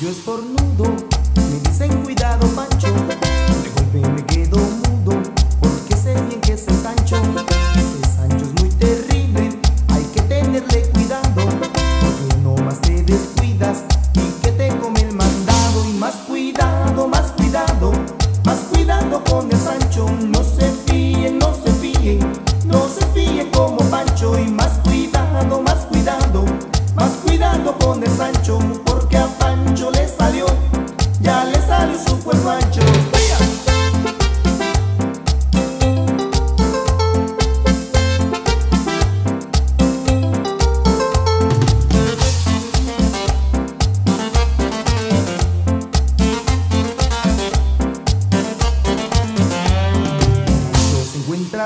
yo estornudo, me dicen cuidado pa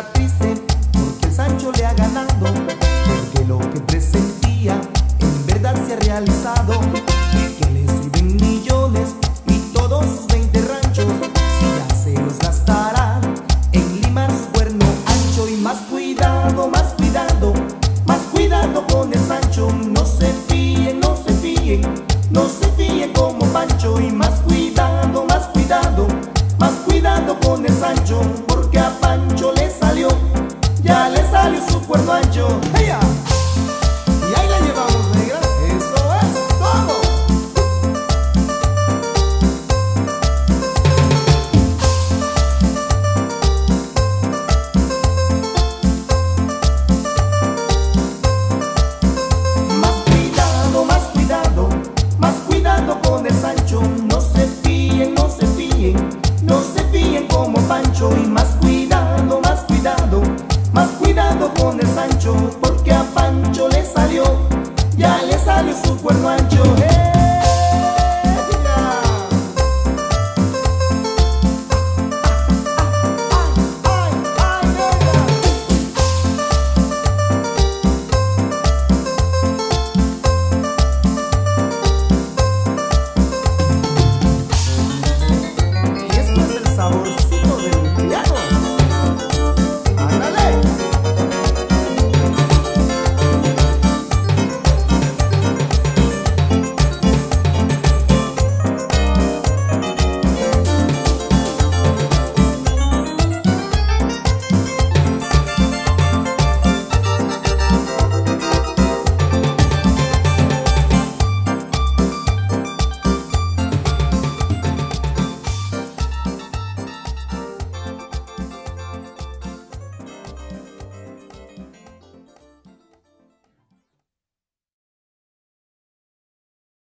triste porque el Sancho le ha ganado, porque lo que presentía en verdad se ha realizado, y que le sirven millones y todos sus 20 ranchos, si ya se los gastará en limar su cuerno ancho y más cuidado, más cuidado, más cuidado con el Sancho, no se fíen, no se fíen, no se fíen como Pancho y más cuidado, más cuidado, más cuidado con el Sancho. No se fíen, no se fíen, no se fíen como Pancho y más cuidado, más cuidado, más cuidado con el Sancho, porque a Pancho le salió, ya le salió su cuerno ancho. Eh.